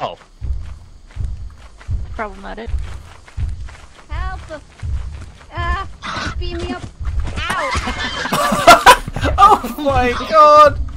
Oh. Problematic. Help! Uh, ah! Beam me up! Ow! oh my god!